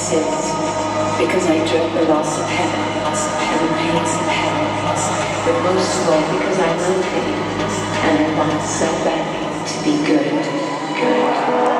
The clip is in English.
sins because I dread the loss of heaven and the pains of heaven, but most of all because I love him, and I want so badly to be good, good.